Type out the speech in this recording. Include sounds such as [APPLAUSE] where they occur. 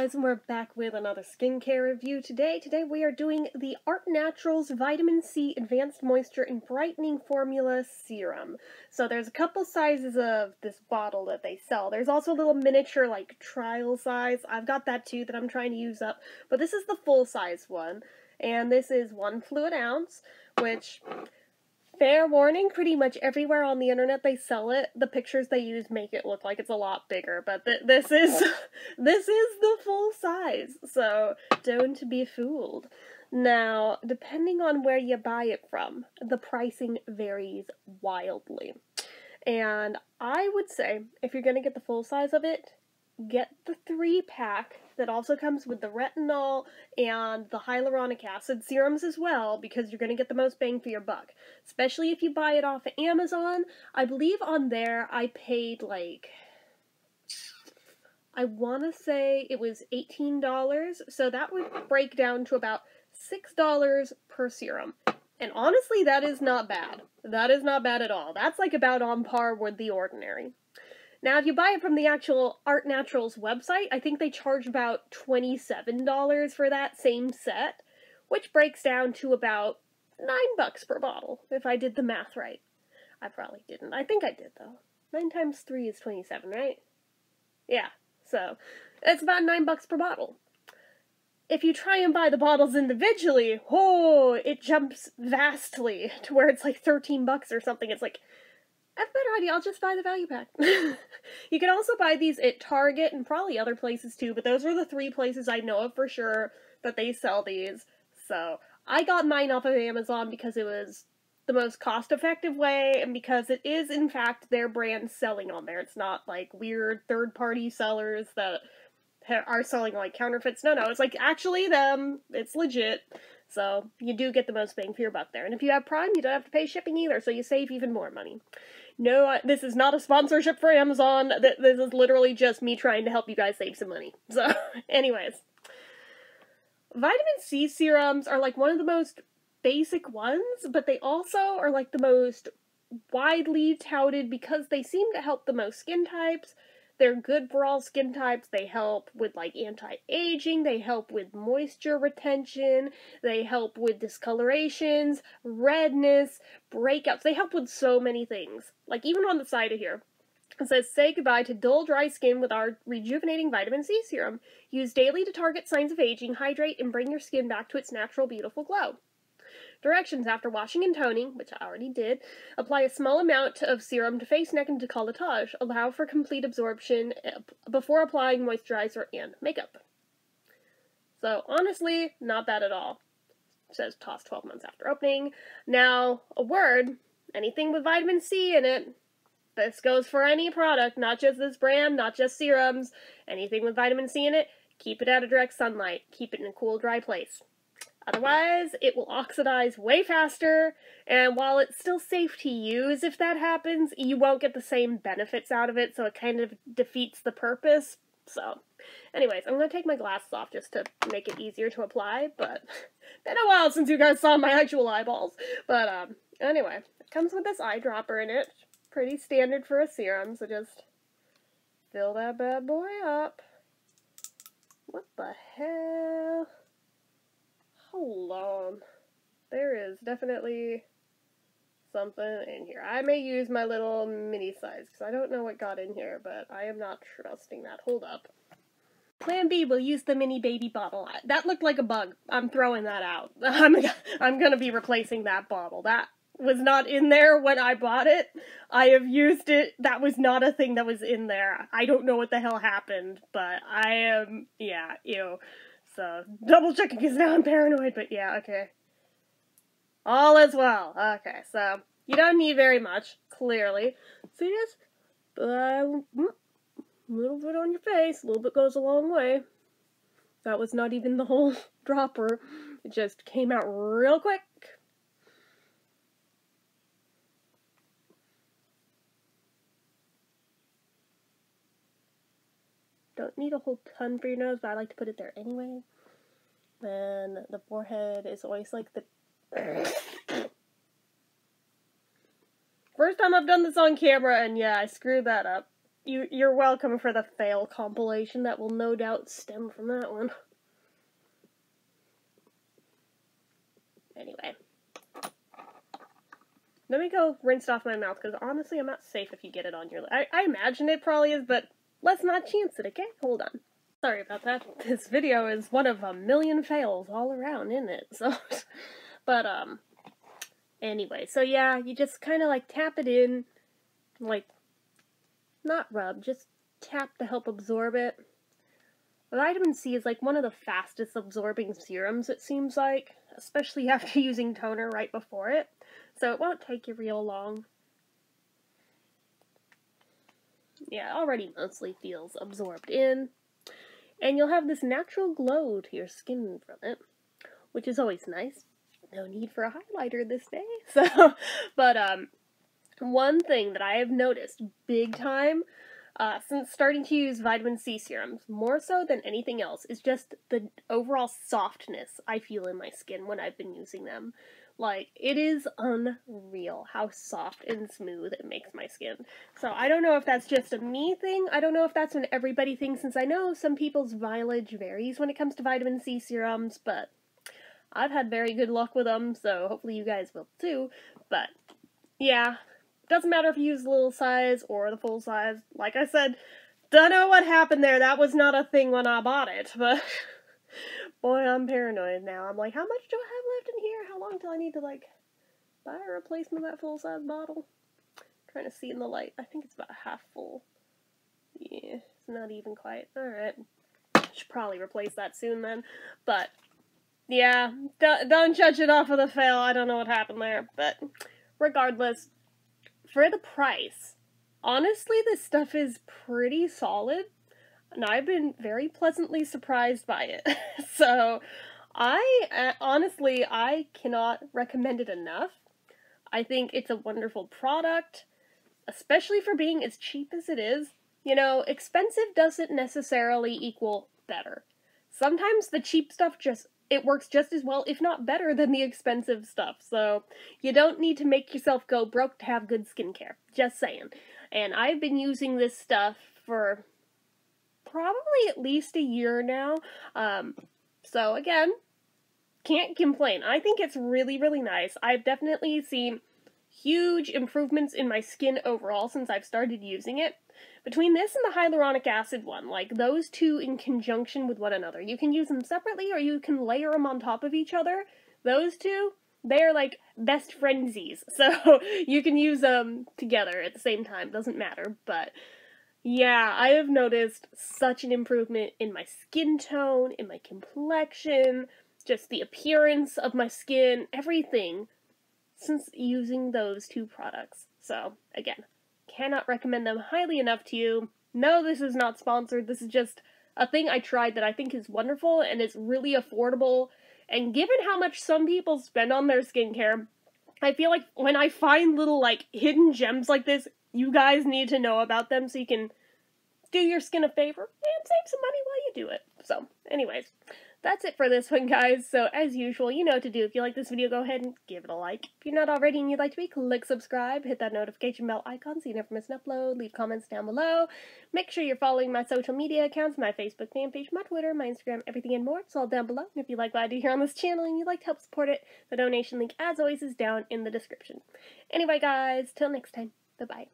guys, and we're back with another skincare review today. Today we are doing the Art Naturals Vitamin C Advanced Moisture and Brightening Formula Serum. So there's a couple sizes of this bottle that they sell. There's also a little miniature like trial size. I've got that too that I'm trying to use up, but this is the full size one. And this is one fluid ounce, which Fair warning, pretty much everywhere on the internet they sell it, the pictures they use make it look like it's a lot bigger, but th this is [LAUGHS] this is the full size. So, don't be fooled. Now, depending on where you buy it from, the pricing varies wildly. And I would say if you're going to get the full size of it, get the 3 pack that also comes with the retinol and the hyaluronic acid serums as well because you're going to get the most bang for your buck. Especially if you buy it off of Amazon. I believe on there I paid like I want to say it was $18, so that would break down to about $6 per serum. And honestly, that is not bad. That is not bad at all. That's like about on par with the ordinary. Now, if you buy it from the actual Art Naturals website, I think they charge about $27 for that same set, which breaks down to about 9 bucks per bottle, if I did the math right. I probably didn't. I think I did, though. 9 times 3 is 27, right? Yeah, so it's about 9 bucks per bottle. If you try and buy the bottles individually, oh, it jumps vastly to where it's like 13 bucks or something. It's like A better idea. I'll just buy the value pack. [LAUGHS] you can also buy these at Target and probably other places too, but those are the three places I know of for sure that they sell these. So I got mine off of Amazon because it was the most cost effective way and because it is in fact their brand selling on there. It's not like weird third party sellers that are selling like counterfeits. No, no, it's like actually them. It's legit. So you do get the most bang for your buck there. And if you have Prime, you don't have to pay shipping either, so you save even more money. No, this is not a sponsorship for Amazon. This is literally just me trying to help you guys save some money. So, [LAUGHS] anyways. Vitamin C serums are like one of the most basic ones, but they also are like the most widely touted because they seem to help the most skin types, they're good for all skin types. They help with like anti-aging, they help with moisture retention, they help with discolorations, redness, breakouts. They help with so many things. Like even on the side of here, it says, say goodbye to dull, dry skin with our rejuvenating vitamin C serum. Use daily to target signs of aging, hydrate, and bring your skin back to its natural, beautiful glow. Directions after washing and toning, which I already did, apply a small amount of serum to face, neck, and decolletage. Allow for complete absorption eh, before applying moisturizer and makeup. So honestly, not bad at all. It says toss 12 months after opening. Now, a word, anything with vitamin C in it, this goes for any product, not just this brand, not just serums, anything with vitamin C in it, keep it out of direct sunlight. Keep it in a cool, dry place. Otherwise, it will oxidize way faster, and while it's still safe to use if that happens, you won't get the same benefits out of it, so it kind of defeats the purpose. So, anyways, I'm going to take my glasses off just to make it easier to apply, but [LAUGHS] been a while since you guys saw my actual eyeballs. But, um, anyway, it comes with this eyedropper in it. Pretty standard for a serum, so just fill that bad boy up. What the hell? Hold on. There is definitely something in here. I may use my little mini size because I don't know what got in here, but I am not trusting that. Hold up. Plan B, we'll use the mini baby bottle. That looked like a bug. I'm throwing that out. [LAUGHS] I'm, I'm gonna be replacing that bottle. That was not in there when I bought it. I have used it. That was not a thing that was in there. I don't know what the hell happened, but I am, yeah, ew. So, uh, double checking because now I'm paranoid, but yeah, okay. All is well. Okay, so, you don't need very much, clearly. See this? But, a little bit on your face, a little bit goes a long way. That was not even the whole [LAUGHS] dropper. It just came out real quick. Don't need a whole ton for your nose, but I like to put it there anyway. Then the forehead is always like the... [COUGHS] First time eye've done this on camera, and yeah, I screwed that up. you you're welcome for the fail compilation that will no doubt stem from that one. Anyway. Let me go rinse off my mouth, because honestly, I'm not safe if you get it on your I, I imagine it probably is, but let's not chance it, okay? Hold on. Sorry about that. [LAUGHS] This video is one of a million fails all around, isn't it? [LAUGHS] So, but, um, anyway, so yeah, you just kind of, like, tap it in, like, not rub, just tap to help absorb it. Vitamin C is, like, one of the fastest absorbing serums, it seems like, especially [LAUGHS] after using toner right before it so it won't take you real long. Yeah, already mostly feels absorbed in. And you'll have this natural glow to your skin from it, which is always nice. No need for a highlighter this day. [LAUGHS] So, but um, one thing that I have noticed big time uh, since starting to use vitamin C serums, more so than anything else, is just the overall softness I feel in my skin when I've been using them. Like, it is unreal how soft and smooth it makes my skin. So I don't know if that's just a me thing. I don't know if that's an everybody thing, since I know some people's mileage varies when it comes to vitamin C serums, but I've had very good luck with them, so hopefully you guys will too. But, yeah. Doesn't matter if you use the little size or the full size. Like I said, don't know what happened there. That was not a thing when I bought it, but... [LAUGHS] Boy, I'm paranoid now. I'm like, how much do I have left in here? How long till I need to, like, buy a replacement of that full-size bottle? I'm trying to see in the light. I think it's about half full. Yeah, it's not even quite. Alright. Should probably replace that soon then. But, yeah, don't judge it off of the fail. I don't know what happened there. But, regardless, for the price, honestly, this stuff is pretty solid and I've been very pleasantly surprised by it. [LAUGHS] so, I uh, honestly I cannot recommend it enough. I think it's a wonderful product, especially for being as cheap as it is. You know, expensive doesn't necessarily equal better. Sometimes the cheap stuff just it works just as well, if not better, than the expensive stuff. So you don't need to make yourself go broke to have good skincare. Just saying. And I've been using this stuff for probably at least a year now. Um, so again, can't complain. I think it's really, really nice. I've definitely seen huge improvements in my skin overall since I've started using it. Between this and the hyaluronic acid one, like those two in conjunction with one another, you can use them separately or you can layer them on top of each other. Those two, they're like best frenzies. [LAUGHS] So you can use them together at the same time, doesn't matter, but yeah, I have noticed such an improvement in my skin tone, in my complexion, just the appearance of my skin, everything since using those two products. So, again, cannot recommend them highly enough to you. No, this is not sponsored. This is just a thing I tried that I think is wonderful and it's really affordable. And given how much some people spend on their skincare, I feel like when I find little like hidden gems like this, you guys need to know about them so you can do your skin a favor and save some money while you do it. So, anyways, that's it for this one, guys. So, as usual, you know what to do. If you like this video, go ahead and give it a like. If you're not already and you'd like to be, click subscribe, hit that notification bell icon so you never miss an upload, leave comments down below. Make sure you're following my social media accounts, my Facebook fan page, my Twitter, my Instagram, everything and more. It's all down below. And if you like what I do here on this channel and you'd like to help support it, the donation link, as always, is down in the description. Anyway, guys, till next time, bye-bye.